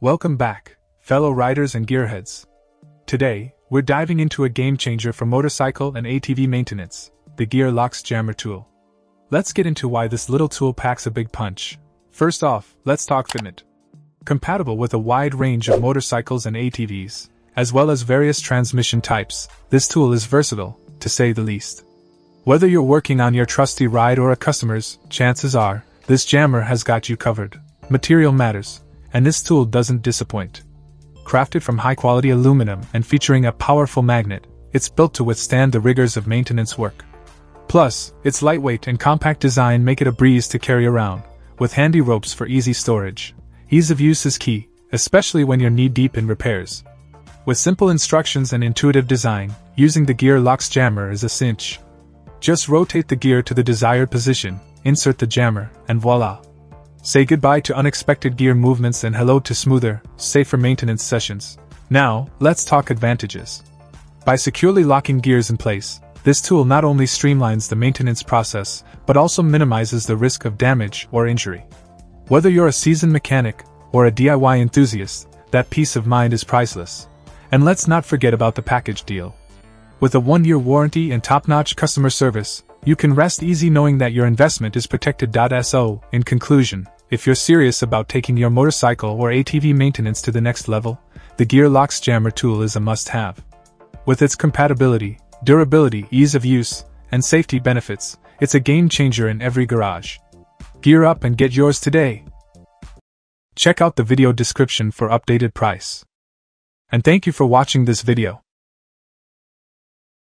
Welcome back, fellow riders and gearheads. Today, we're diving into a game changer for motorcycle and ATV maintenance the Gear Locks Jammer Tool. Let's get into why this little tool packs a big punch. First off, let's talk fitment. Compatible with a wide range of motorcycles and ATVs, as well as various transmission types, this tool is versatile, to say the least. Whether you're working on your trusty ride or a customer's, chances are, this jammer has got you covered. Material matters, and this tool doesn't disappoint. Crafted from high quality aluminum and featuring a powerful magnet, it's built to withstand the rigors of maintenance work. Plus, its lightweight and compact design make it a breeze to carry around, with handy ropes for easy storage. Ease of use is key, especially when you're knee deep in repairs. With simple instructions and intuitive design, using the gear locks jammer is a cinch. Just rotate the gear to the desired position, insert the jammer, and voila! Say goodbye to unexpected gear movements and hello to smoother, safer maintenance sessions. Now, let's talk advantages. By securely locking gears in place, this tool not only streamlines the maintenance process, but also minimizes the risk of damage or injury. Whether you're a seasoned mechanic or a DIY enthusiast, that peace of mind is priceless. And let's not forget about the package deal. With a one year warranty and top notch customer service, you can rest easy knowing that your investment is protected. So, in conclusion, if you're serious about taking your motorcycle or ATV maintenance to the next level, the Gear Locks Jammer tool is a must have. With its compatibility, durability, ease of use, and safety benefits, it's a game changer in every garage. Gear up and get yours today. Check out the video description for updated price. And thank you for watching this video.